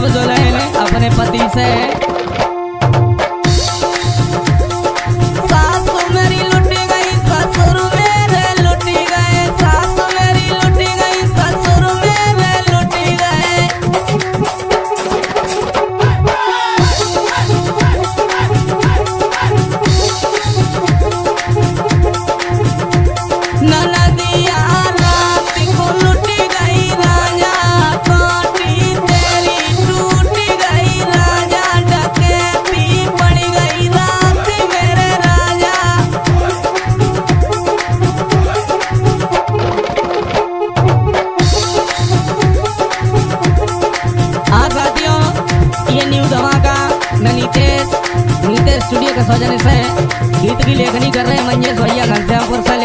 जो जुलैन अपने पति से। धमा का नीतेश नीतेश स्टूडियो का सौजन से गीत की लेखनी कर रहे हैं मंजेश भैया घनश्यामपुर से।